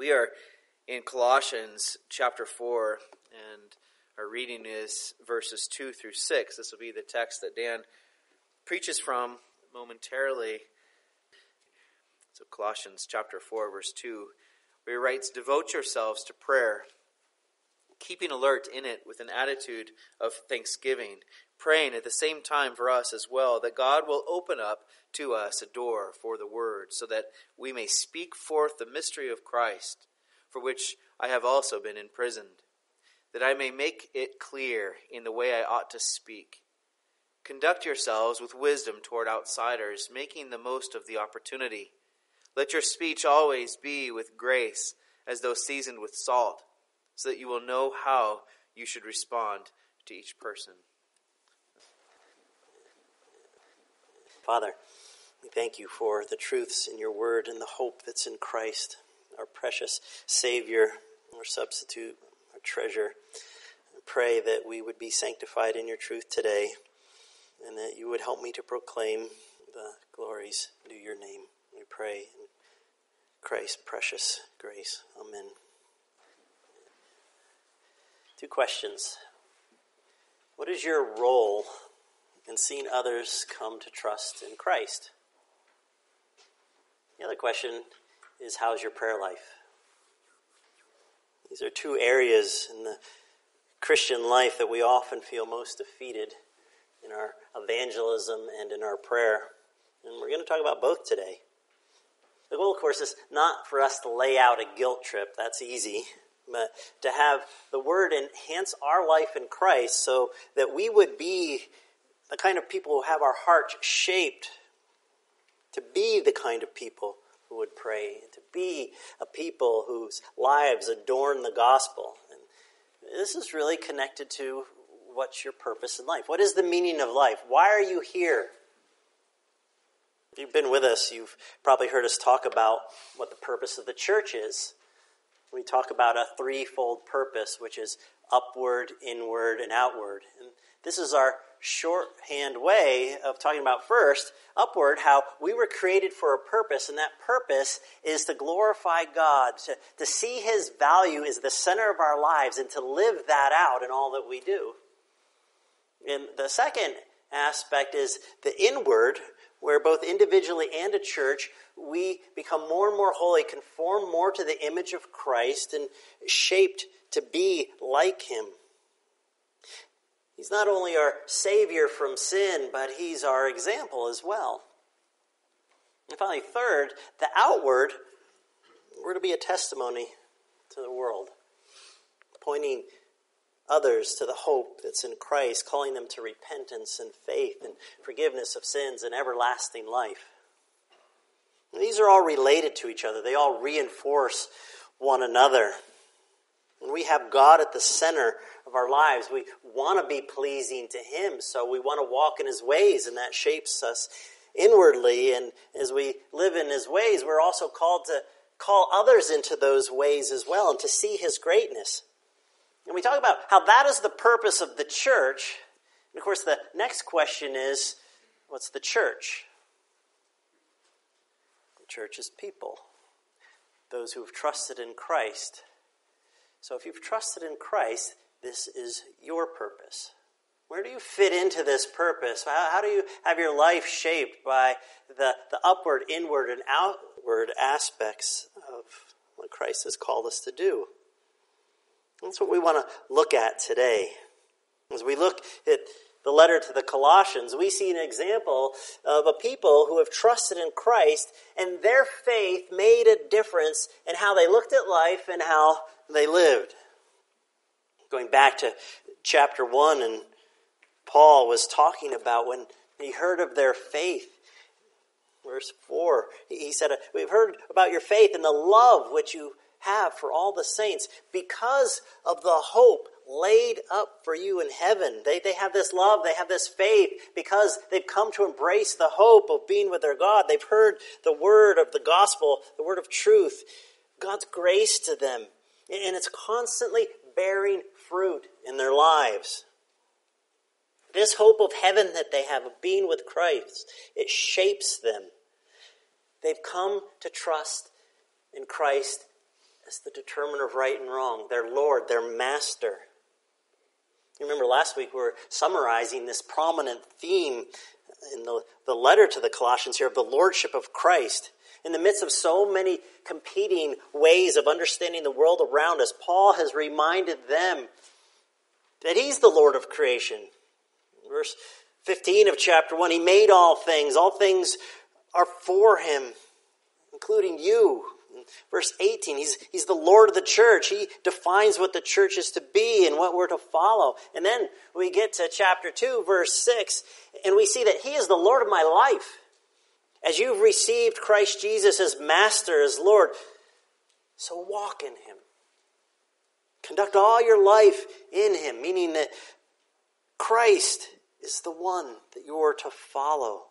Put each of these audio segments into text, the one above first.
We are in Colossians chapter 4, and our reading is verses 2 through 6. This will be the text that Dan preaches from momentarily. So, Colossians chapter 4, verse 2, where he writes, Devote yourselves to prayer, keeping alert in it with an attitude of thanksgiving, praying at the same time for us as well, that God will open up to us a door for the word, so that we may speak forth the mystery of Christ, for which I have also been imprisoned, that I may make it clear in the way I ought to speak. Conduct yourselves with wisdom toward outsiders, making the most of the opportunity. Let your speech always be with grace, as though seasoned with salt, so that you will know how you should respond to each person. Father, we thank you for the truths in your word and the hope that's in Christ, our precious Savior, our substitute, our treasure. I pray that we would be sanctified in your truth today and that you would help me to proclaim the glories due your name. We pray in Christ's precious grace. Amen. Two questions. What is your role in seeing others come to trust in Christ? The other question is how's your prayer life? These are two areas in the Christian life that we often feel most defeated in our evangelism and in our prayer. And we're going to talk about both today. The goal, of course, is not for us to lay out a guilt trip. That's easy. But to have the Word enhance our life in Christ so that we would be the kind of people who have our hearts shaped to be the kind of people who would pray, to be a people whose lives adorn the gospel. And this is really connected to what's your purpose in life? What is the meaning of life? Why are you here? If you've been with us, you've probably heard us talk about what the purpose of the church is. We talk about a threefold purpose, which is upward, inward, and outward. And this is our shorthand way of talking about first, upward, how we were created for a purpose, and that purpose is to glorify God, to, to see His value as the center of our lives, and to live that out in all that we do. And the second aspect is the inward, where both individually and a church, we become more and more holy, conform more to the image of Christ, and shaped to be like Him. He's not only our Savior from sin, but He's our example as well. And finally, third, the outward, we're to be a testimony to the world, pointing others to the hope that's in Christ, calling them to repentance and faith and forgiveness of sins and everlasting life. And these are all related to each other, they all reinforce one another. When we have God at the center of our lives, we want to be pleasing to Him, so we want to walk in His ways, and that shapes us inwardly. And as we live in His ways, we're also called to call others into those ways as well and to see His greatness. And we talk about how that is the purpose of the church. And of course, the next question is what's the church? The church is people, those who have trusted in Christ. So if you've trusted in Christ, this is your purpose. Where do you fit into this purpose? How, how, do you have your life shaped by the, the upward, inward, and outward aspects of what Christ has called us to do? That's what we want to look at today. As we look at the letter to the Colossians, we see an example of a people who have trusted in Christ and their faith made a difference in how they looked at life and how they lived. Going back to chapter 1, and Paul was talking about when he heard of their faith. Verse 4, he said, We've heard about your faith and the love which you have for all the saints because of the hope laid up for you in heaven. They, they have this love, they have this faith because they've come to embrace the hope of being with their God. They've heard the word of the gospel, the word of truth, God's grace to them. And it's constantly bearing fruit in their lives. This hope of heaven that they have of being with Christ, it shapes them. They've come to trust in Christ as the determiner of right and wrong, their Lord, their master. You remember last week we were summarizing this prominent theme in the, the letter to the Colossians here of the Lordship of Christ. In the midst of so many competing ways of understanding the world around us, Paul has reminded them that He's the Lord of creation. Verse 15 of chapter 1 He made all things, all things are for Him, including you. Verse 18, he's, he's the Lord of the church. He defines what the church is to be and what we're to follow. And then we get to chapter 2, verse 6, and we see that He is the Lord of my life. As you've received Christ Jesus as Master, as Lord, so walk in Him. Conduct all your life in Him, meaning that Christ is the one that you are to follow.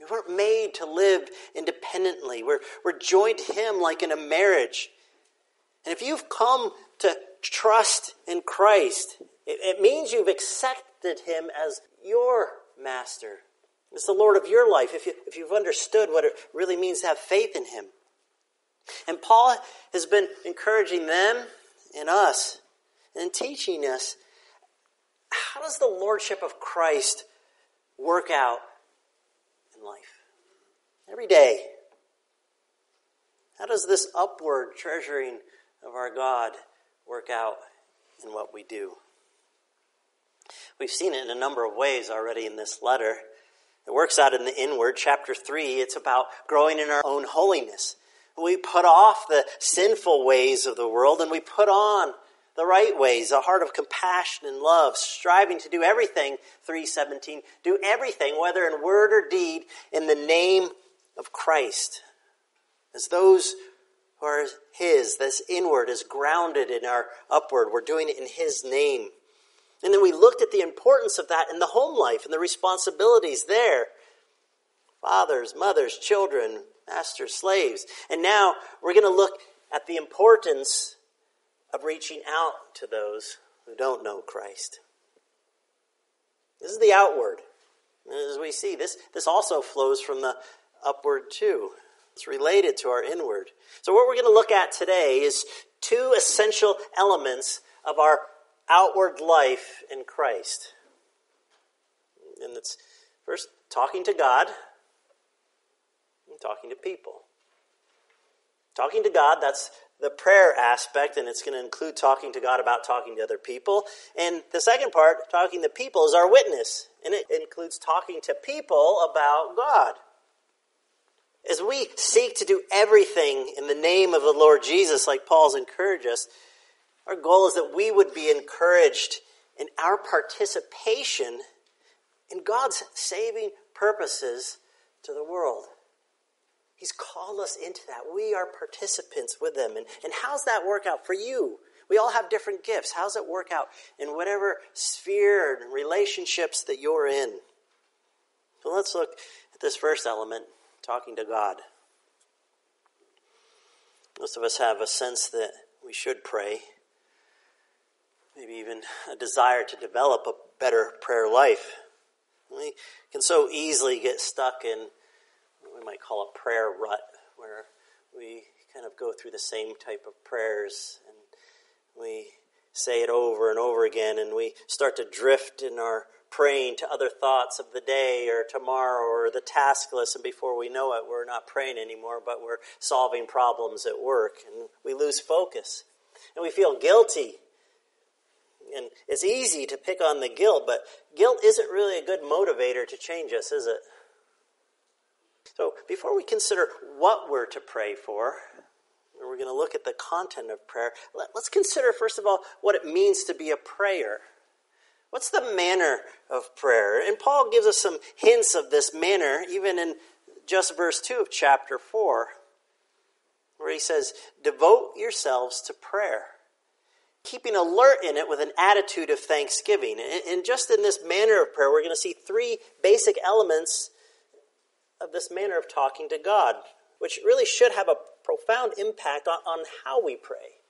You weren't made to live independently. We're, we're joined to Him like in a marriage. And if you've come to trust in Christ, it, it means you've accepted Him as your master. It's the Lord of your life if, you, if you've understood what it really means to have faith in Him. And Paul has been encouraging them and us and teaching us how does the Lordship of Christ work out in life? Every day. How does this upward treasuring of our God work out in what we do? We've seen it in a number of ways already in this letter. It works out in the inward. Chapter 3, it's about growing in our own holiness. We put off the sinful ways of the world and we put on the right ways, a heart of compassion and love, striving to do everything, 317, do everything, whether in word or deed, in the name of Christ. As those who are His, this inward is grounded in our upward. We're doing it in His name. And then we looked at the importance of that in the home life and the responsibilities there. Fathers, mothers, children, masters, slaves. And now we're going to look at the importance of reaching out to those who don't know Christ. This is the outward. As we see, this, this also flows from the upward too. It's related to our inward. So, what we're going to look at today is two essential elements of our outward life in Christ. And it's first talking to God talking to people. Talking to God, that's the prayer aspect, and it's going to include talking to God about talking to other people. And the second part, talking to people, is our witness, and it includes talking to people about God. As we seek to do everything in the name of the Lord Jesus, like Paul's encouraged us, our goal is that we would be encouraged in our participation in God's saving purposes to the world. He's called us into that. We are participants with them. And, and how's that work out for you? We all have different gifts. How's it work out in whatever sphere and relationships that you're in? So let's look at this first element talking to God. Most of us have a sense that we should pray, maybe even a desire to develop a better prayer life. We can so easily get stuck in might call a prayer rut, where we kind of go through the same type of prayers and we say it over and over again, and we start to drift in our praying to other thoughts of the day or tomorrow or the task list, and before we know it, we're not praying anymore, but we're solving problems at work, and we lose focus. And we feel guilty. And it's easy to pick on the guilt, but guilt isn't really a good motivator to change us, is it? So, before we consider what we're to pray for, we're going to look at the content of prayer, let, us consider, first of all, what it means to be a prayer. What's the manner of prayer? And Paul gives us some hints of this manner, even in just verse 2 of chapter 4, where he says, Devote yourselves to prayer, keeping alert in it with an attitude of thanksgiving. And just in this manner of prayer, we're going to see three basic elements of this manner of talking to God, which really should have a profound impact on, on how we pray.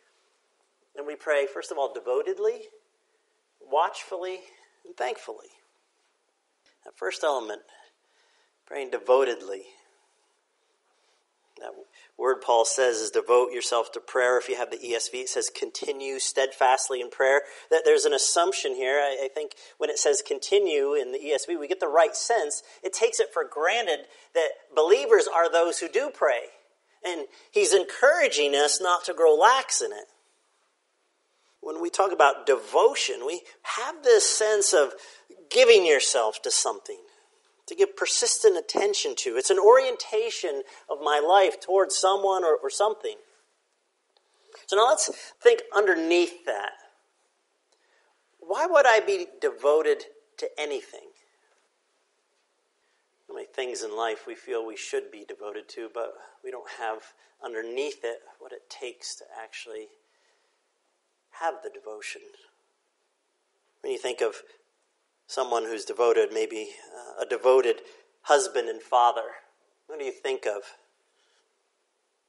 And we pray, first of all, devotedly, watchfully, and thankfully. That first element, praying devotedly. That word Paul says is devote yourself to prayer. If you have the ESV, it says continue steadfastly in prayer. That there's an assumption here. I, I think when it says continue in the ESV, we get the right sense. It takes it for granted that believers are those who do pray. And he's encouraging us not to grow lax in it. When we talk about devotion, we have this sense of giving yourself to something to give persistent attention to. It's an orientation of my life towards someone or, or something. So now let's think underneath that. Why would I be devoted to anything? How many things in life we feel we should be devoted to, but we don't have underneath it what it takes to actually have the devotion. When you think of someone who's devoted, maybe uh, a devoted husband and father. What do you think of?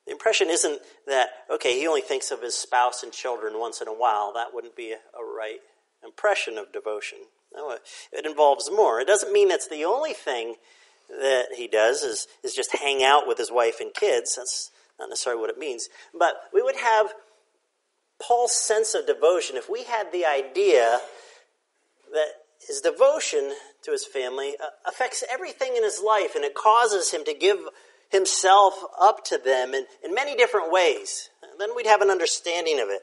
The impression isn't that, okay, he only thinks of his spouse and children once in a while. That wouldn't be a, right impression of devotion. No, it, involves more. It doesn't mean that's the only thing that he does is, is just hang out with his wife and kids. That's not necessarily what it means. But we would have Paul's sense of devotion if we had the idea that his devotion to his family uh, affects everything in his life, and it causes him to give himself up to them in, in many different ways. Then we'd have an understanding of it.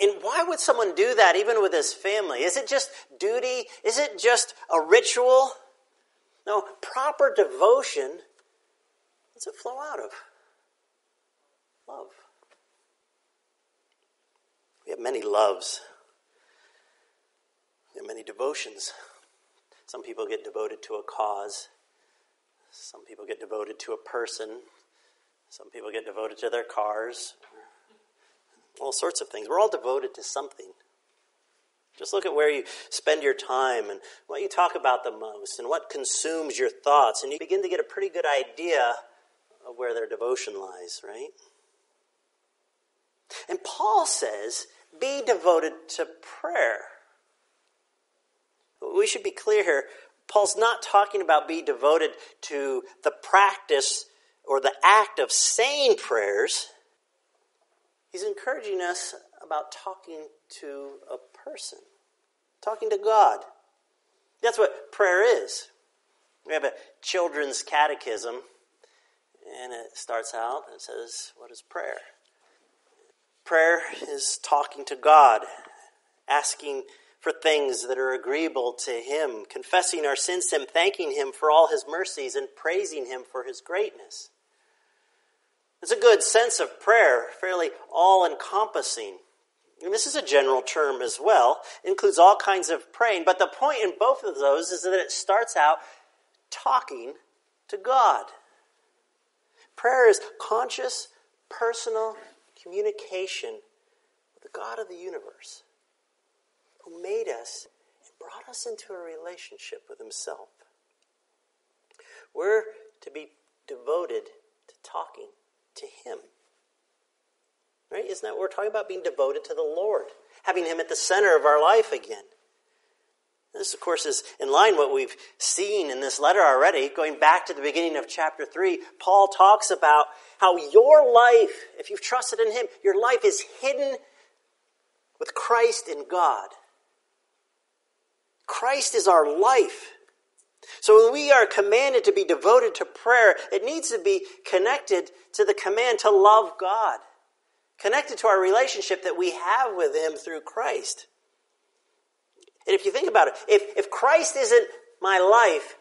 And why would someone do that even with his family? Is it just duty? Is it just a ritual? No, proper devotion, does it flow out of? Love. We have many loves there are many devotions. Some people get devoted to a cause. Some people get devoted to a person. Some people get devoted to their cars. All sorts of things. We're all devoted to something. Just look at where you spend your time and what you talk about the most and what consumes your thoughts, and you begin to get a pretty good idea of where their devotion lies, right? And Paul says, be devoted to prayer we should be clear here. Paul's not talking about be devoted to the practice or the act of saying prayers. He's encouraging us about talking to a person, talking to God. That's what prayer is. We have a children's catechism, and it starts out and says, What is prayer? Prayer is talking to God, asking for things that are agreeable to Him, confessing our sins to Him, thanking Him for all His mercies, and praising Him for His greatness. It's a good sense of prayer, fairly all encompassing. And this is a general term as well, it includes all kinds of praying, but the point in both of those is that it starts out talking to God. Prayer is conscious, personal communication with the God of the universe who made us and brought us into a relationship with Himself. We're to be devoted to talking to Him. Right? Isn't that what we're talking about? Being devoted to the Lord, having Him at the center of our life again. This, of course, is in line with what we've seen in this letter already. Going back to the beginning of chapter 3, Paul talks about how your life, if you've trusted in Him, your life is hidden with Christ in God. Christ is our life. So when we are commanded to be devoted to prayer, it needs to be connected to the command to love God, connected to our relationship that we have with Him through Christ. And if you think about it, if, if Christ isn't my life,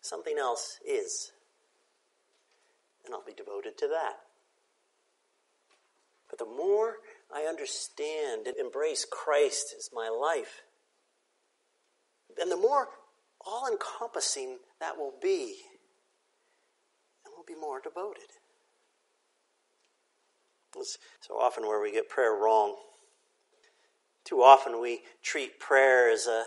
something else is. And I'll be devoted to that. But the more I understand and embrace Christ as my life, then the more all encompassing that will be, and we'll be more devoted. It's so often where we get prayer wrong. Too often we treat prayer as a,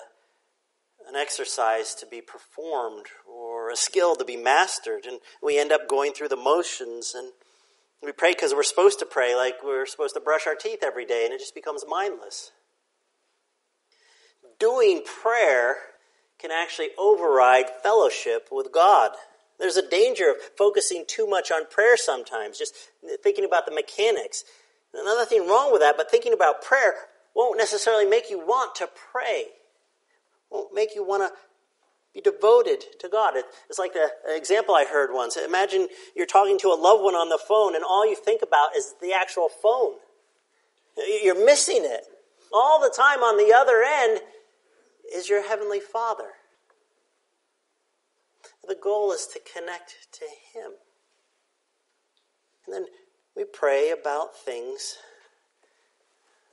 an exercise to be performed or a skill to be mastered, and we end up going through the motions and we pray because we're supposed to pray, like we're supposed to brush our teeth every day, and it just becomes mindless doing prayer can actually override fellowship with God. There's a danger of focusing too much on prayer sometimes, just thinking about the mechanics. Nothing wrong with that, but thinking about prayer won't necessarily make you want to pray. Won't make you want to be devoted to God. It's like the example I heard once. Imagine you're talking to a loved one on the phone, and all you think about is the actual phone. You're missing it. All the time on the other end is your Heavenly Father. The goal is to connect to Him. And then we pray about things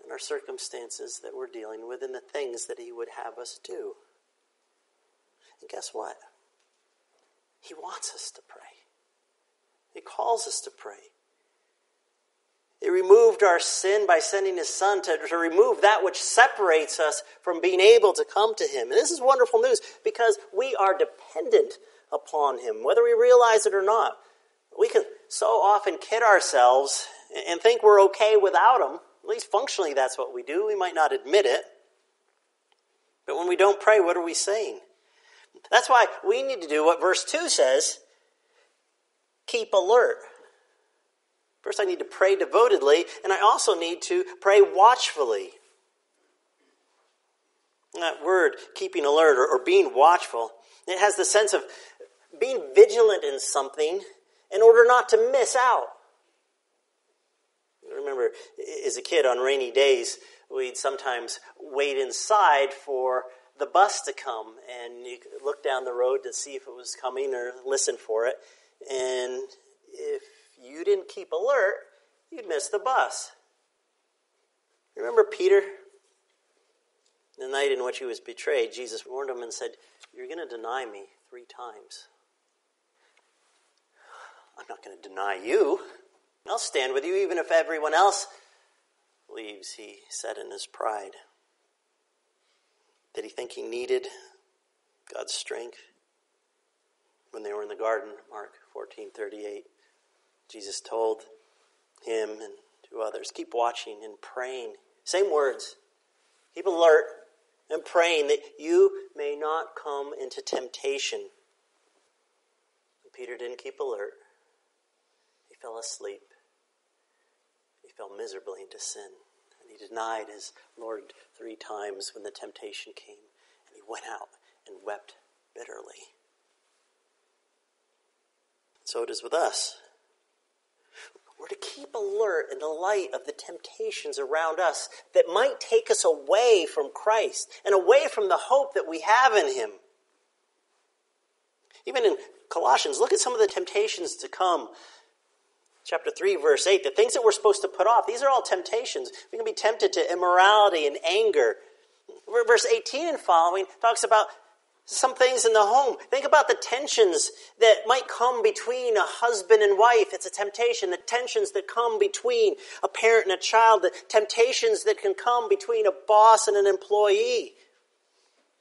and our circumstances that we're dealing with and the things that He would have us do. And guess what? He wants us to pray. He calls us to pray. He removed our sin by sending His Son to, to remove that which separates us from being able to come to Him. And this is wonderful news because we are dependent upon Him, whether we realize it or not. We can so often kid ourselves and think we're okay without Him. At least functionally, that's what we do. We might not admit it. But when we don't pray, what are we saying? That's why we need to do what verse 2 says keep alert. First, I need to pray devotedly, and I also need to pray watchfully. That word, keeping alert or, or being watchful, it has the sense of being vigilant in something in order not to miss out. I remember as a kid on rainy days, we'd sometimes wait inside for the bus to come and you look down the road to see if it was coming or listen for it. And if you didn't keep alert, you'd miss the bus. Remember Peter? The night in which he was betrayed, Jesus warned him and said, You're going to deny me three times. I'm not going to deny you. I'll stand with you even if everyone else leaves, he said in his pride. Did he think he needed God's strength? When they were in the garden, Mark 14:38, Jesus told him and to others, keep watching and praying. Same words. Keep alert and praying that you may not come into temptation. Peter didn't keep alert he fell asleep. He fell miserably into sin. And he denied his Lord three times when the temptation came. And he went out and wept bitterly. So it is with us. We're to keep alert in the light of the temptations around us that might take us away from Christ and away from the hope that we have in Him. Even in Colossians, look at some of the temptations to come chapter 3, verse 8, the things that we're supposed to put off, these are all temptations. We can be tempted to immorality and anger. Verse 18 and following talks about some things in the home. Think about the tensions that might come between a husband and wife. It's a temptation. The tensions that come between a parent and a child. The temptations that can come between a boss and an employee.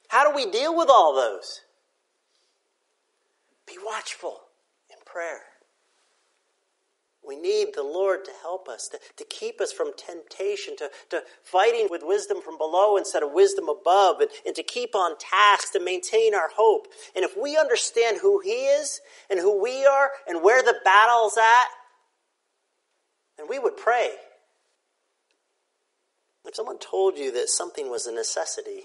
How do we deal with all those? Be watchful in prayer. We need the Lord to help us, to, to keep us from temptation, to, to fighting with wisdom from below instead of wisdom above, and, and to keep on task to maintain our hope. And if we understand who He is and who we are and where the battle's at, then we would pray. If someone told you that something was a necessity,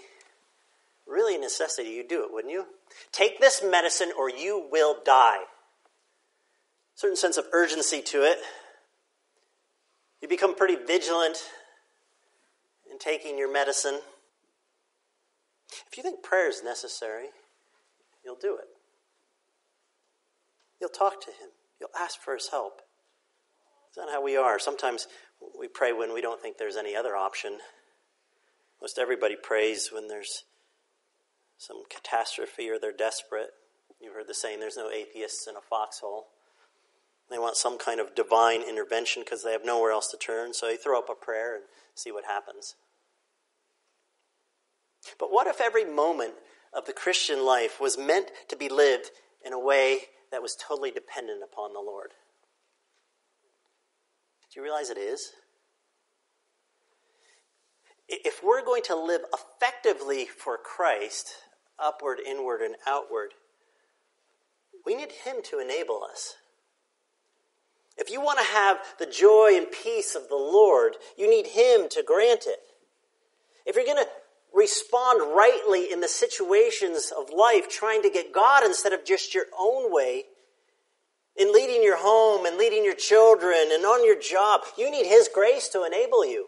really a necessity, you'd do it, wouldn't you? Take this medicine or you will die certain sense of urgency to it. You become pretty vigilant in taking your medicine. If you think prayer is necessary, you'll do it. You'll talk to Him, you'll ask for His help. Is that how we are? Sometimes we pray when we don't think there's any other option. Most everybody prays when there's some catastrophe or they're desperate. You've heard the saying, there's no atheists in a foxhole. They want some kind of divine intervention because they have nowhere else to turn. So they throw up a prayer and see what happens. But what if every moment of the Christian life was meant to be lived in a way that was totally dependent upon the Lord? Do you realize it is? If we're going to live effectively for Christ, upward, inward, and outward, we need Him to enable us. If you want to have the joy and peace of the Lord, you need Him to grant it. If you're going to respond rightly in the situations of life, trying to get God instead of just your own way, in leading your home and leading your children and on your job, you need His grace to enable you.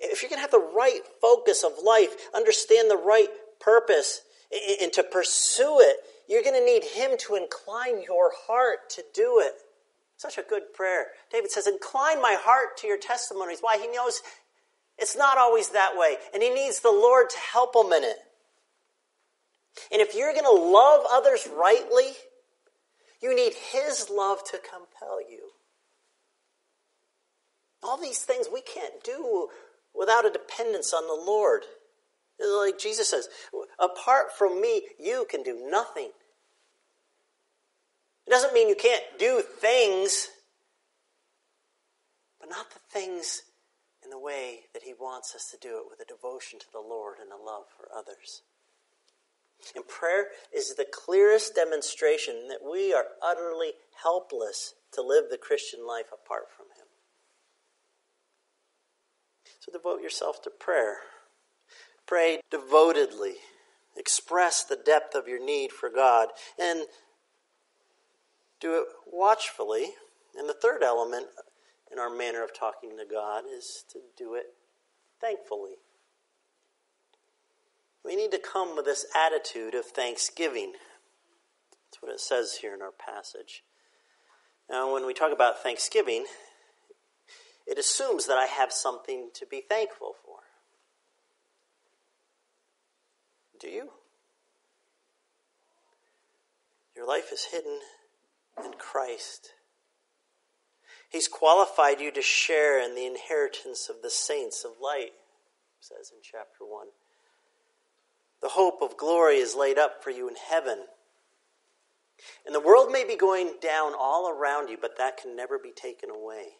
If you're going to have the right focus of life, understand the right purpose, and to pursue it, you're going to need Him to incline your heart to do it. Such a good prayer. David says, Incline my heart to your testimonies. Why? He knows it's not always that way, and he needs the Lord to help him in it. And if you're going to love others rightly, you need his love to compel you. All these things we can't do without a dependence on the Lord. Like Jesus says, apart from me, you can do nothing. It doesn't mean you can't do things, but not the things in the way that He wants us to do it with a devotion to the Lord and a love for others. And prayer is the clearest demonstration that we are utterly helpless to live the Christian life apart from Him. So devote yourself to prayer. Pray devotedly. Express the depth of your need for God. And do it watchfully. And the third element in our manner of talking to God is to do it thankfully. We need to come with this attitude of thanksgiving. That's what it says here in our passage. Now, when we talk about thanksgiving, it assumes that I have something to be thankful for. Do you? Your life is hidden in Christ. He's qualified you to share in the inheritance of the saints of light, says in chapter 1. The hope of glory is laid up for you in heaven. And the world may be going down all around you, but that can never be taken away.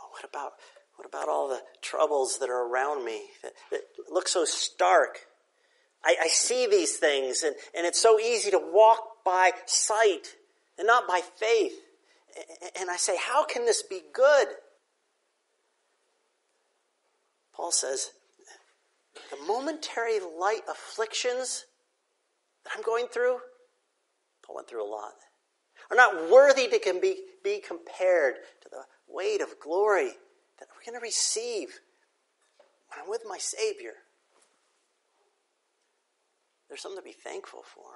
Oh, what about what about all the troubles that are around me that, that look so stark? I, I see these things, and, and it's so easy to walk by sight and not by faith. And I say, how can this be good? Paul says, the momentary light afflictions that I'm going through, Paul went through a lot, are not worthy to be, be compared to the weight of glory we're going to receive when I'm with my Savior. There's something to be thankful for.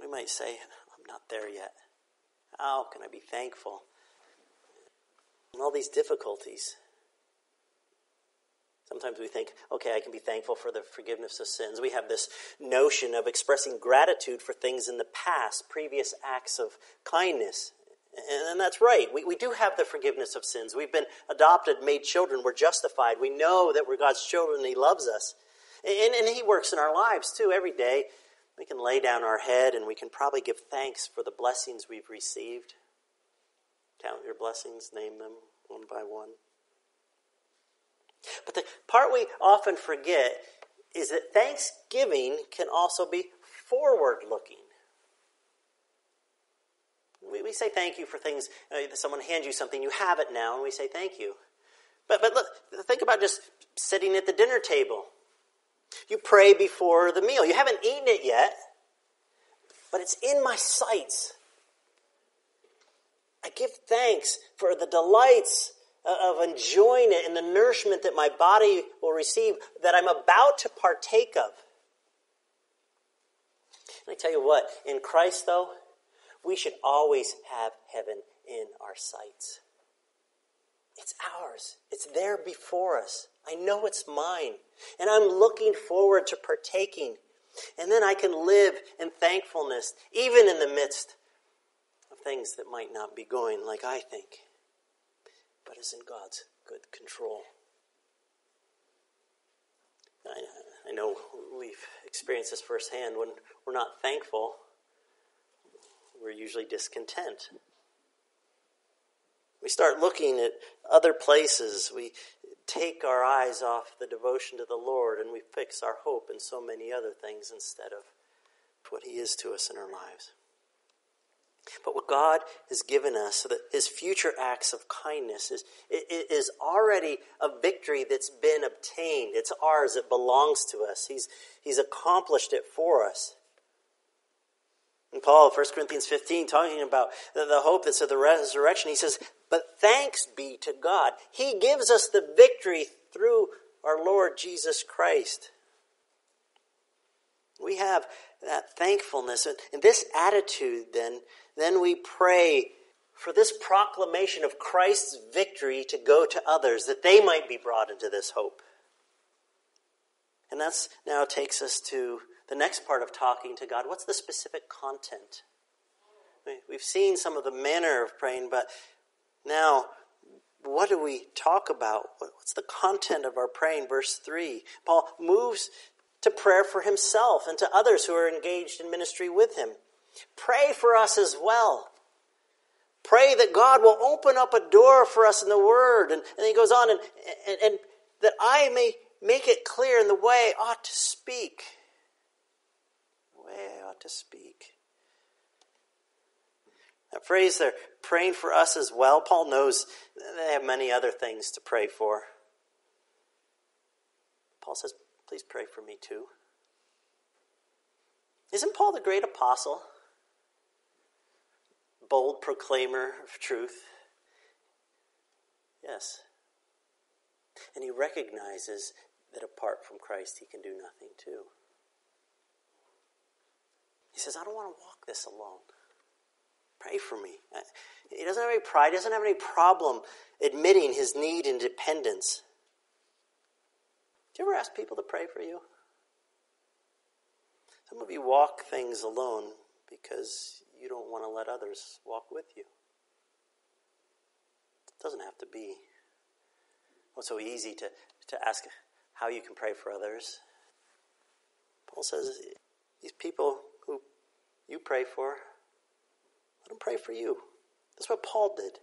We might say, I'm not there yet. How can I be thankful? And all these difficulties. Sometimes we think, okay, I can be thankful for the forgiveness of sins. We have this notion of expressing gratitude for things in the past, previous acts of kindness. And that's right. We, we do have the forgiveness of sins. We've been adopted, made children. We're justified. We know that we're God's children He loves us. And, and He works in our lives too every day we can lay down our head and we can probably give thanks for the blessings we've received. Count your blessings, name them one by one. But the part we often forget is that thanksgiving can also be forward looking. We, we say thank you for things. Uh, someone hands you something, you have it now, and we say thank you. But, but look, think about just sitting at the dinner table. You pray before the meal. You haven't eaten it yet, but it's in my sights. I give thanks for the delights of enjoying it and the nourishment that my body will receive that I'm about to partake of. And I tell you what, in Christ, though, we should always have heaven in our sights. It's ours, it's there before us. I know it's mine. And I'm looking forward to partaking. And then I can live in thankfulness, even in the midst of things that might not be going like I think, but is in God's good control. I, I know we've experienced this firsthand. When we're not thankful, we're usually discontent. We start looking at other places. We take our eyes off the devotion to the Lord and we fix our hope in so many other things instead of what He is to us in our lives. But what God has given us, so that His future acts of kindness is, is already a victory that's been obtained. It's ours, it belongs to us. He's, he's accomplished it for us. And Paul, 1 Corinthians 15, talking about the, the hope that's of the resurrection, he says, But thanks be to God. He gives us the victory through our Lord Jesus Christ. We have that thankfulness. And this attitude, then, then we pray for this proclamation of Christ's victory to go to others, that they might be brought into this hope. And that's now takes us to the next part of talking to God. What's the specific content? We've seen some of the manner of praying, but now what do we talk about? What's the content of our praying? Verse 3. Paul moves to prayer for himself and to others who are engaged in ministry with him. Pray for us as well. Pray that God will open up a door for us in the Word. And, and he goes on, and, and, and that I may make it clear in the way I ought to speak. Way I ought to speak. That phrase there, praying for us as well, Paul knows they have many other things to pray for. Paul says, please pray for me too. Isn't Paul the great apostle? Bold proclaimer of truth? Yes. And he recognizes that apart from Christ, he can do nothing too. He says, I don't want to walk this alone. Pray for me. Uh, he doesn't have any pride, he doesn't have any problem admitting his need and dependence. Do you ever ask people to pray for you? Some of you walk things alone because you don't want to let others walk with you. It doesn't have to be. It's so easy to, to ask how you can pray for others. Paul says, these people you pray for, let them pray for you. That's what Paul did.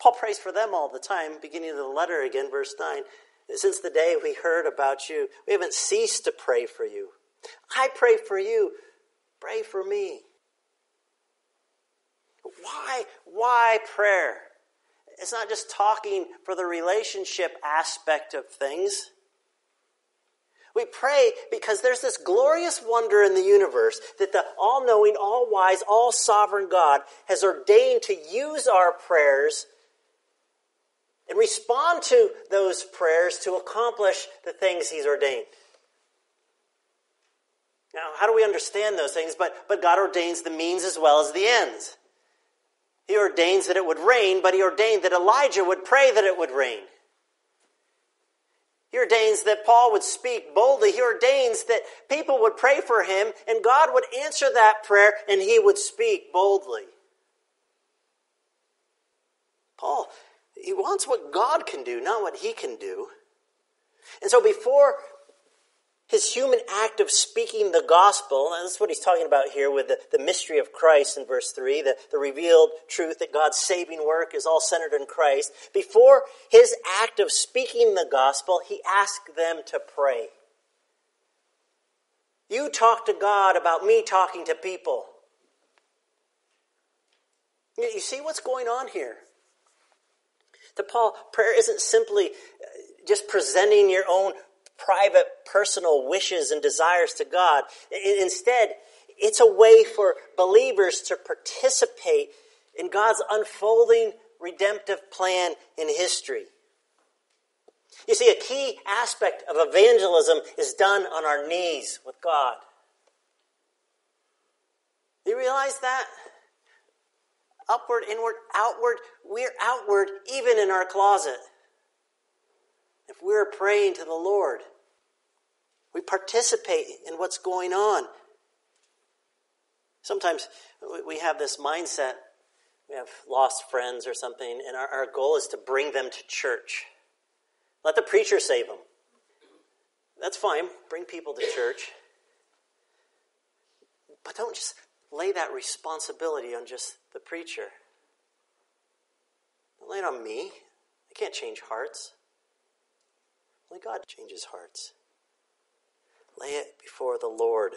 Paul prays for them all the time, beginning of the letter again, verse 9. Since the day we heard about you, we haven't ceased to pray for you. I pray for you. Pray for me. Why? Why prayer? It's not just talking for the relationship aspect of things. We pray because there's this glorious wonder in the universe that the all knowing, all wise, all sovereign God has ordained to use our prayers and respond to those prayers to accomplish the things He's ordained. Now, how do we understand those things? But, but God ordains the means as well as the ends. He ordains that it would rain, but He ordained that Elijah would pray that it would rain. He ordains that Paul would speak boldly. He ordains that people would pray for him, and God would answer that prayer, and he would speak boldly. Paul he wants what God can do, not what he can do. And so before his human act of speaking the gospel, and that's what he's talking about here with the, the mystery of Christ in verse 3, the, the revealed truth that God's saving work is all centered in Christ. Before his act of speaking the gospel, he asked them to pray. You talk to God about me talking to people. You see what's going on here? To Paul, prayer isn't simply uh, just presenting your own private, personal wishes and desires to God. Instead, it's a way for believers to participate in God's unfolding redemptive plan in history. You see, a key aspect of evangelism is done on our knees with God. You realize that? upward, inward, outward. We're outward even in our closet. If we're praying to the Lord, we participate in what's going on. Sometimes we have this mindset. We have lost friends or something, and our, our goal is to bring them to church. Let the preacher save them. That's fine. Bring people to church. But don't just lay that responsibility on just the preacher. Don't lay it on me. I can't change hearts. Only God changes hearts. Lay it before the Lord.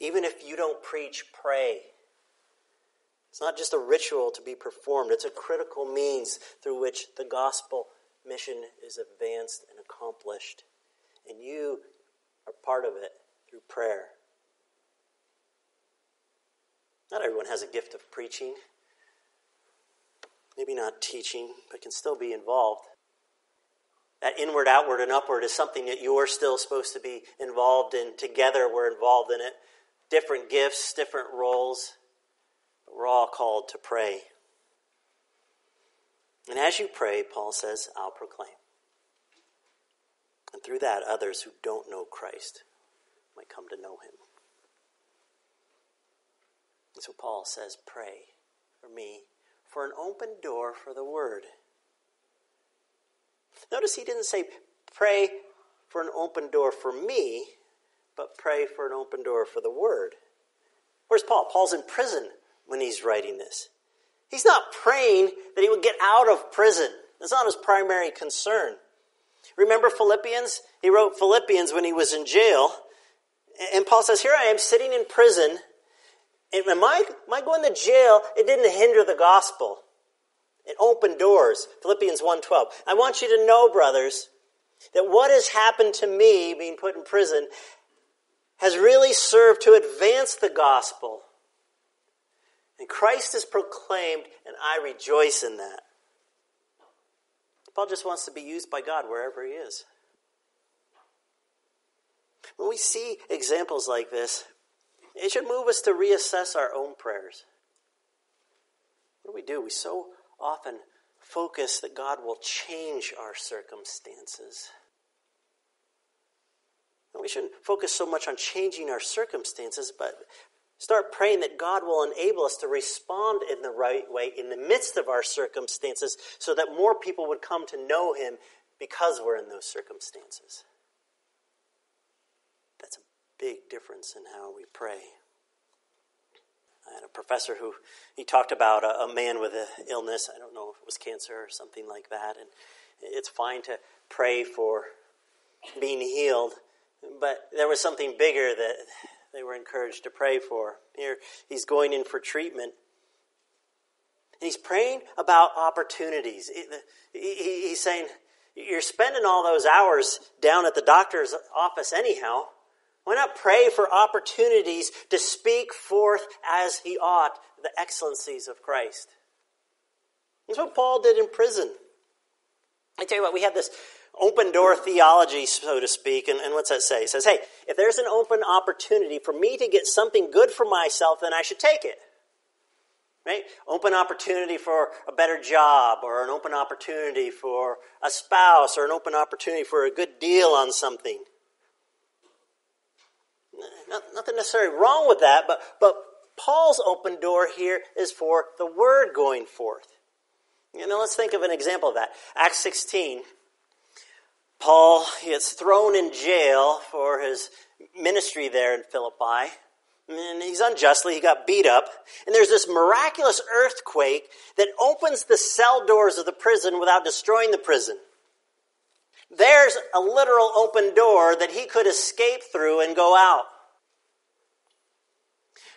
Even if you don't preach, pray. It's not just a ritual to be performed, it's a critical means through which the gospel mission is advanced and accomplished. And you are part of it through prayer. Not everyone has a gift of preaching, maybe not teaching, but can still be involved. That inward, outward, and upward is something that you're still supposed to be involved in. Together, we're involved in it. Different gifts, different roles, but we're all called to pray. And as you pray, Paul says, I'll proclaim. And through that, others who don't know Christ might come to know him. And so Paul says, Pray for me for an open door for the word. Notice he didn't say, Pray for an open door for me, but pray for an open door for the word. Where's Paul? Paul's in prison when he's writing this. He's not praying that he would get out of prison. That's not his primary concern. Remember Philippians? He wrote Philippians when he was in jail. And Paul says, Here I am sitting in prison. And my, my going to jail, it didn't hinder the gospel. It opened doors. Philippians 1.12. I want you to know, brothers, that what has happened to me, being put in prison, has really served to advance the gospel. And Christ is proclaimed, and I rejoice in that. Paul just wants to be used by God wherever he is. When we see examples like this, it should move us to reassess our own prayers. What do we do? We so often focus that God will change our circumstances. And we shouldn't focus so much on changing our circumstances, but start praying that God will enable us to respond in the right way in the midst of our circumstances so that more people would come to know Him because we're in those circumstances. That's a big difference in how we pray. I had a professor who he talked about a, a man with an illness. I don't know if it was cancer or something like that. And it's fine to pray for being healed, but there was something bigger that they were encouraged to pray for. Here, he's going in for treatment. And he's praying about opportunities. He's saying, You're spending all those hours down at the doctor's office anyhow. Why not pray for opportunities to speak forth as he ought the excellencies of Christ? That's what Paul did in prison. I tell you what, we have this open door theology, so to speak. And, and what's that say? It says, hey, if there's an open opportunity for me to get something good for myself, then I should take it. Right? Open opportunity for a better job, or an open opportunity for a spouse, or an open opportunity for a good deal on something. Nothing necessarily wrong with that, but, but Paul's open door here is for the word going forth. You know, let's think of an example of that. Acts 16, Paul gets thrown in jail for his ministry there in Philippi. And he's unjustly, he got beat up. And there's this miraculous earthquake that opens the cell doors of the prison without destroying the prison. There's a literal open door that he could escape through and go out.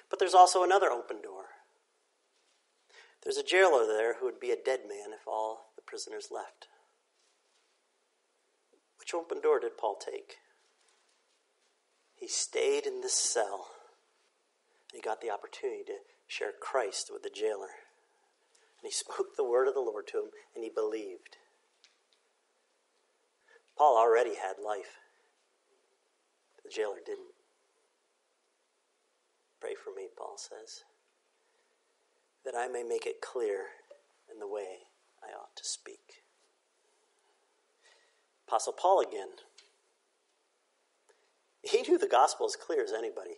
But there's also another open door. There's a jailer there who would be a dead man if all the prisoners left. Which open door did Paul take? He stayed in this cell. And he got the opportunity to share Christ with the jailer. And he spoke the word of the Lord to him, and he believed. Paul already had life. The jailer didn't. Pray for me, Paul says, that I may make it clear in the way I ought to speak. Apostle Paul again. He knew the gospel as clear as anybody.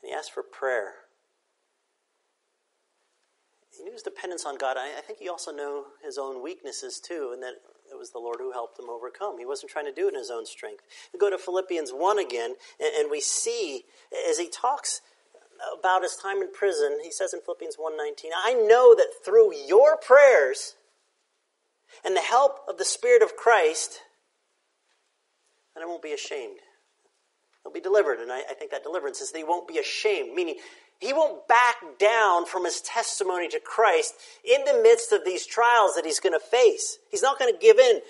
And he asked for prayer. He knew his dependence on God. I, think he also knew his own weaknesses too, and that it was the Lord who helped him overcome. He wasn't trying to do it in his own strength. We go to Philippians 1 again, and, we see as he talks about his time in prison, he says in Philippians 1:19, I know that through your prayers and the help of the Spirit of Christ, then I won't be ashamed. I'll be delivered, and I, I think that deliverance is that he won't be ashamed, meaning he won't back down from his testimony to Christ in the midst of these trials that he's going to face. He's not going to give in.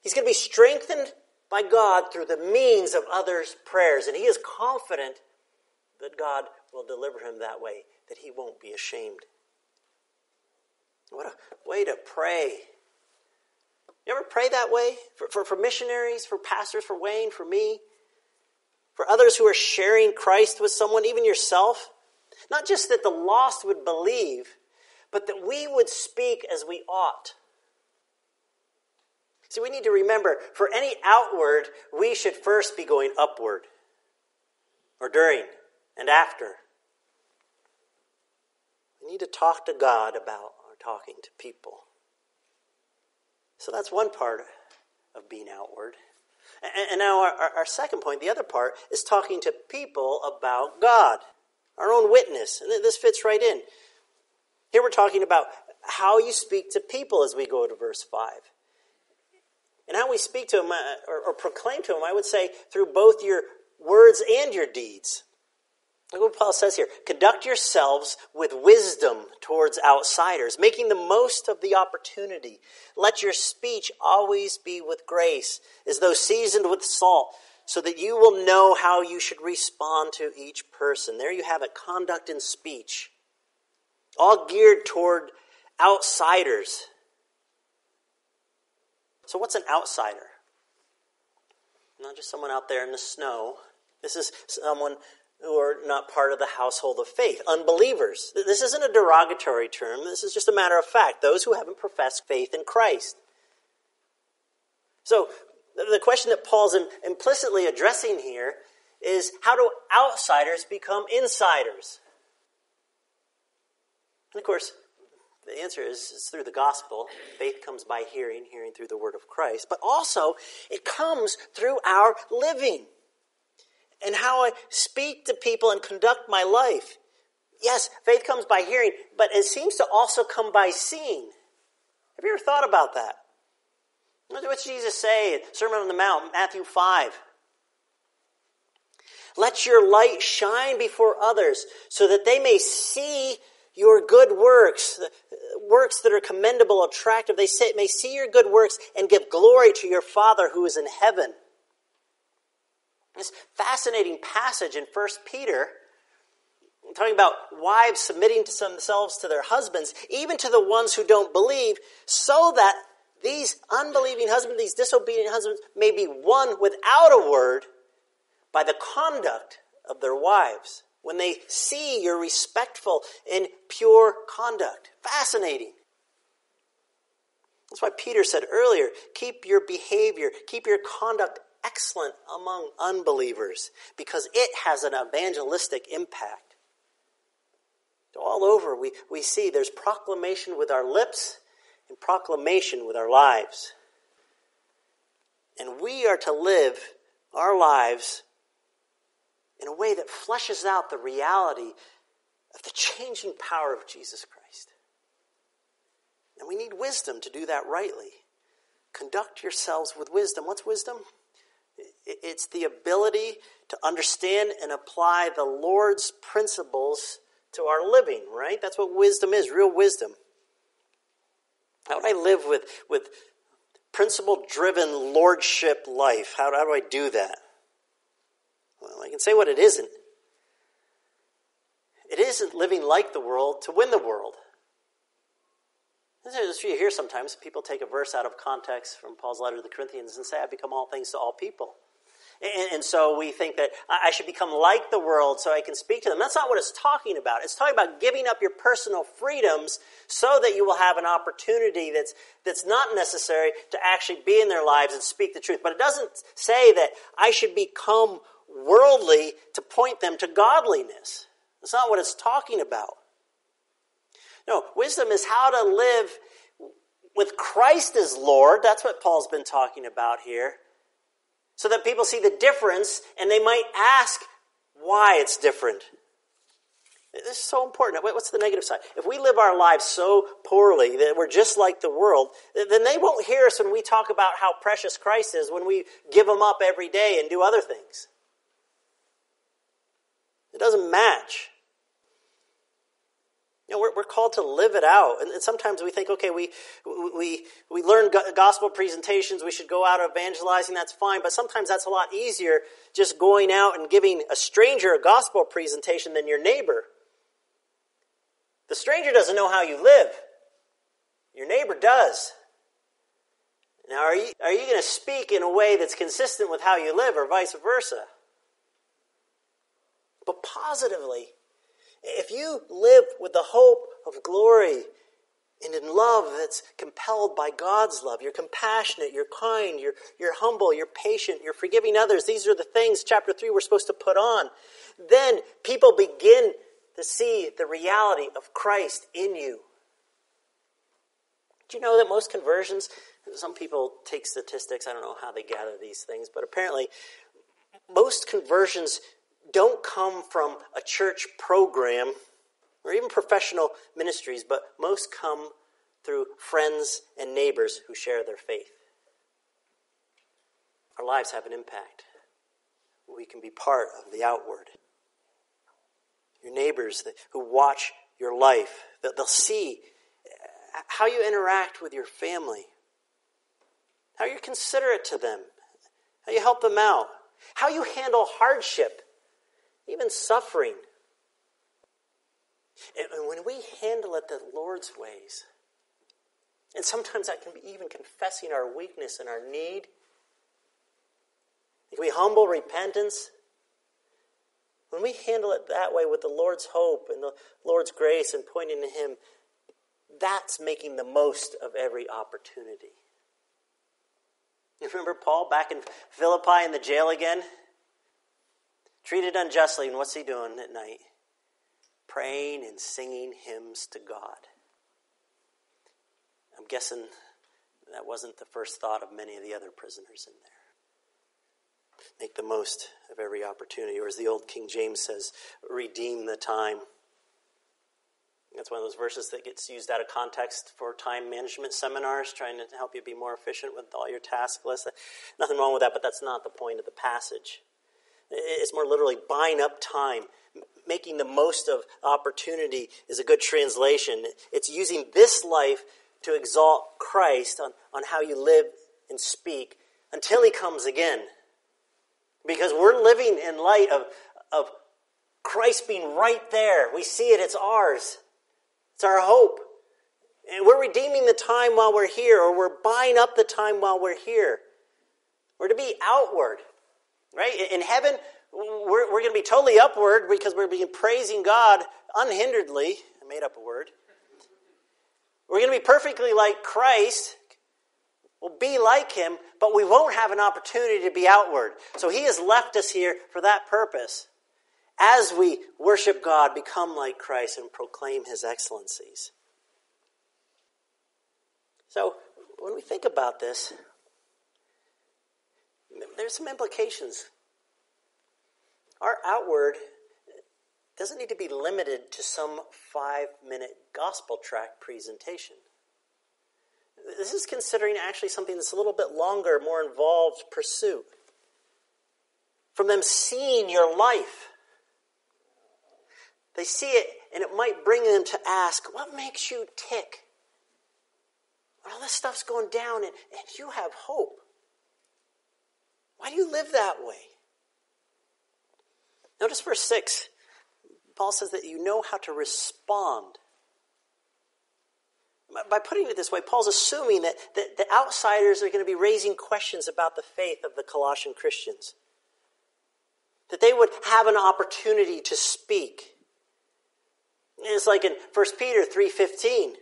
He's going to be strengthened by God through the means of others' prayers, and he is confident that God will deliver him that way, that he won't be ashamed. What a way to pray. You ever pray that way? For, for, for missionaries, for pastors, for Wayne, for me? For others who are sharing Christ with someone, even yourself? Not just that the lost would believe, but that we would speak as we ought. See, we need to remember for any outward, we should first be going upward, or during and after. We need to talk to God about our talking to people. So that's one part of being outward. And, now, our, our second point, the other part, is talking to people about God, our own witness. And this fits right in. Here we're talking about how you speak to people as we go to verse 5. And how we speak to them uh, or, or proclaim to them, I would say, through both your words and your deeds. Look what Paul says here. Conduct yourselves with wisdom towards outsiders, making the most of the opportunity. Let your speech always be with grace, as though seasoned with salt, so that you will know how you should respond to each person. There you have it conduct and speech, all geared toward outsiders. So, what's an outsider? Not just someone out there in the snow. This is someone who are not part of the household of faith, unbelievers. This isn't a derogatory term, this is just a matter of fact. Those who haven't professed faith in Christ. So, the question that Paul's implicitly addressing here is how do outsiders become insiders? And of course, the answer is, through the gospel. Faith comes by hearing, hearing through the word of Christ. But also, it comes through our living and how I speak to people and conduct my life. Yes, faith comes by hearing, but it seems to also come by seeing. Have you ever thought about that? What did Jesus say in Sermon on the Mount, Matthew 5? Let your light shine before others so that they may see your good works, uh, works that are commendable, attractive. They say, may see your good works and give glory to your Father who is in heaven. This fascinating passage in 1 Peter, talking about wives submitting to themselves to their husbands, even to the ones who don't believe, so that these unbelieving husbands, these disobedient husbands, may be won without a word by the conduct of their wives. When they see your respectful and pure conduct. Fascinating. That's why Peter said earlier keep your behavior, keep your conduct excellent among unbelievers because it has an evangelistic impact. All over, we, we see there's proclamation with our lips and proclamation with our lives. And we are to live our lives in a way that fleshes out the reality of the changing power of Jesus Christ. And we need wisdom to do that rightly. Conduct yourselves with wisdom. What's wisdom? It's the ability to understand and apply the Lord's principles to our living, right? That's what wisdom is, real wisdom. How do I live with, with principle driven lordship life? How, how do I do that? Well, I can say what it isn't. It isn't living like the world to win the world. This is what You hear sometimes people take a verse out of context from Paul's letter to the Corinthians and say, I become all things to all people. And, and, so we think that I should become like the world so I can speak to them. That's not what it's talking about. It's talking about giving up your personal freedoms so that you will have an opportunity that's, that's not necessary to actually be in their lives and speak the truth. But it doesn't say that I should become worldly to point them to godliness. That's not what it's talking about. No, wisdom is how to live with Christ as Lord. That's what Paul's been talking about here. So that people see the difference and they might ask why it's different. This is so important. What's the negative side? If we live our lives so poorly that we're just like the world, then they won't hear us when we talk about how precious Christ is when we give him up every day and do other things. It doesn't match. Know, we're, we're called to live it out. And, and sometimes we think, okay, we, we, we learn gospel presentations, we should go out evangelizing, that's fine. But sometimes that's a lot easier just going out and giving a stranger a gospel presentation than your neighbor. The stranger doesn't know how you live, your neighbor does. Now, are you, are you going to speak in a way that's consistent with how you live or vice versa? But positively, if you live with the hope of glory and in love that's compelled by God's love, you're compassionate, you're kind, you're, you're humble, you're patient, you're forgiving others. These are the things, chapter 3, we're supposed to put on. Then people begin to see the reality of Christ in you. Do you know that most conversions, some people take statistics, I don't know how they gather these things, but apparently most conversions don't come from a church program or even professional ministries, but most come through friends and neighbors who share their faith. Our lives have an impact. We can be part of the outward. Your neighbors who watch your life, they'll see how you interact with your family, how you're considerate to them, how you help them out, how you handle hardship even suffering. And when we handle it the Lord's ways, and sometimes that can be even confessing our weakness and our need, be humble repentance. When we handle it that way with the Lord's hope and the Lord's grace and pointing to Him, that's making the most of every opportunity. You remember Paul back in Philippi in the jail again? Treated unjustly, and what's he doing at night? Praying and singing hymns to God. I'm guessing that wasn't the first thought of many of the other prisoners in there. Make the most of every opportunity, or as the old King James says, redeem the time. That's one of those verses that gets used out of context for time management seminars, trying to help you be more efficient with all your task lists. Nothing wrong with that, but that's not the point of the passage. It's more literally buying up time. Making the most of opportunity is a good translation. It's using this life to exalt Christ on, on how you live and speak until he comes again. Because we're living in light of, of Christ being right there. We see it, it's ours. It's our hope. And we're redeeming the time while we're here, or we're buying up the time while we're here. We're to be outward. Right? In heaven, we're, we're going to be totally upward because we're being praising God unhinderedly. I made up a word. We're going to be perfectly like Christ. We'll be like him, but we won't have an opportunity to be outward. So he has left us here for that purpose. As we worship God, become like Christ, and proclaim his excellencies. So, when we think about this, there's some implications. Our outward doesn't need to be limited to some five minute gospel track presentation. This is considering actually something that's a little bit longer, more involved pursuit. From them seeing your life, they see it and it might bring them to ask, What makes you tick? When All this stuff's going down and, and you have hope. Why do you live that way? Notice verse 6. Paul says that you know how to respond. By putting it this way, Paul's assuming that, that the outsiders are going to be raising questions about the faith of the Colossian Christians. That they would have an opportunity to speak. it's like in 1 Peter 3.15.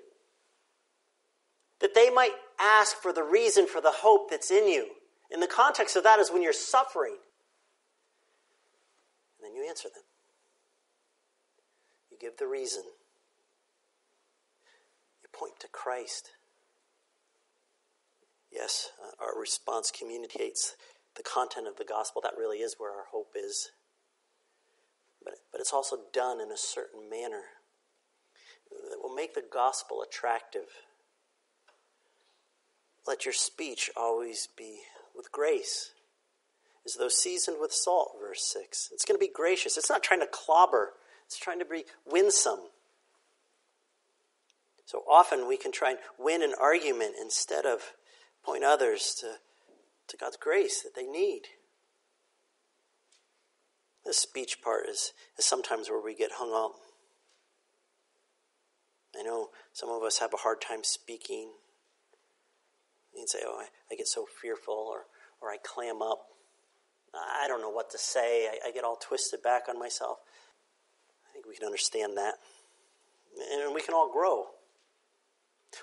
That they might ask for the reason for the hope that's in you. In the context of that is when you're suffering. And then you answer them. You give the reason. You point to Christ. Yes, uh, our response communicates the content of the gospel. That really is where our hope is. But, but it's also done in a certain manner that will make the gospel attractive. Let your speech always be with grace, as though seasoned with salt, verse 6. It's going to be gracious. It's not trying to clobber, it's trying to be winsome. So often we can try and win an argument instead of point others to, to God's grace that they need. The speech part is, is sometimes where we get hung up. I know some of us have a hard time speaking. You can say, oh, I, I get so fearful, or, or I clam up. I don't know what to say. I, I get all twisted back on myself. I think we can understand that. And we can all grow.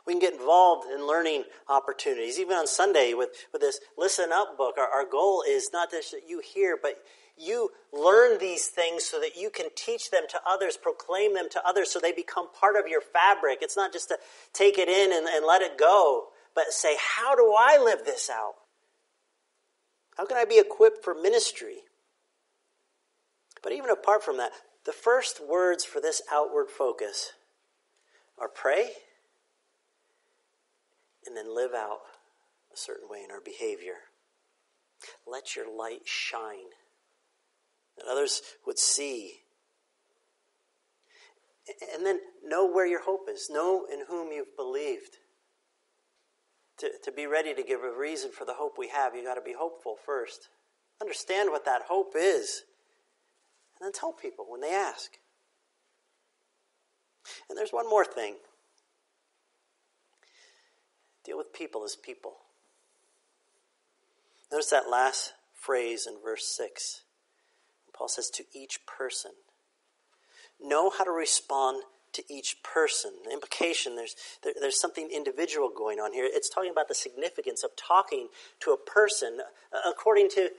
We can get involved in learning opportunities. Even on Sunday with, with this Listen Up book, our, our goal is not just that you hear, but you learn these things so that you can teach them to others, proclaim them to others so they become part of your fabric. It's not just to take it in and, and let it go, but say, how do I live this out? How can I be equipped for ministry? But even apart from that, the first words for this outward focus are pray and then live out a certain way in our behavior. Let your light shine that others would see. And then know where your hope is, know in whom you've believed. To, to be ready to give a reason for the hope we have, you got to be hopeful first. Understand what that hope is, and then tell people when they ask. And there's one more thing deal with people as people. Notice that last phrase in verse 6. Paul says to each person. Know how to respond to each person. The implication, there's, there, there's something individual going on here. It's talking about the significance of talking to a person uh, according to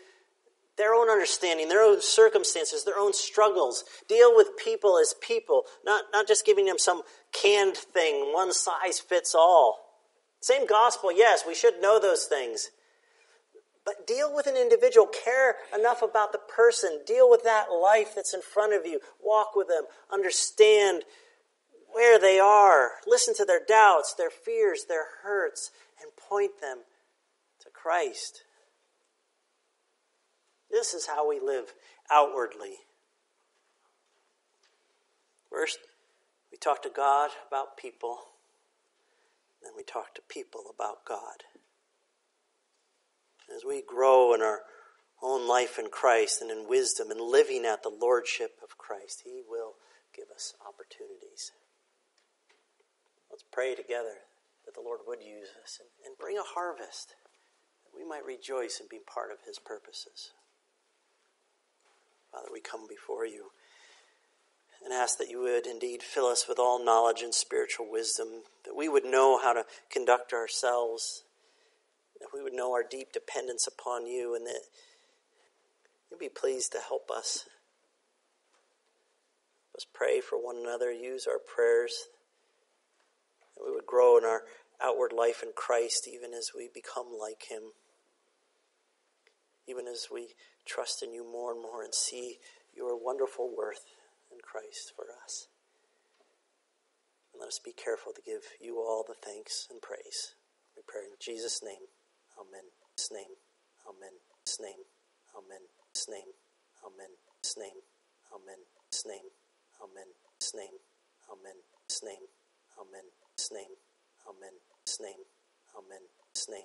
their own understanding, their own circumstances, their own struggles. Deal with people as people, not, not just giving them some canned thing, one size fits all. Same gospel, yes, we should know those things. But deal with an individual. Care enough about the person. Deal with that life that's in front of you. Walk with them. Understand where they are. Listen to their doubts, their fears, their hurts, and point them to Christ. This is how we live outwardly. First, we talk to God about people, then we talk to people about God as we grow in our own life in Christ and in wisdom and living at the lordship of Christ, He will give us opportunities. Let's pray together that the Lord would use us and, and bring a harvest that we might rejoice in being part of His purposes. Father, we come before you and ask that you would indeed fill us with all knowledge and spiritual wisdom, that we would know how to conduct ourselves that we would know our deep dependence upon you and that you'd be pleased to help us. Let's pray for one another, use our prayers, we would grow in our outward life in Christ even as we become like Him, even as we trust in you more and more and see your wonderful worth in Christ for us. And let us be careful to give you all the thanks and praise. We pray in Jesus' name. Amen. His name. Amen. His name. Amen. His name. Amen. His name. Amen. His name. Amen. His name. Amen. His name. Amen. Name. Amen. His name. Amen. His name.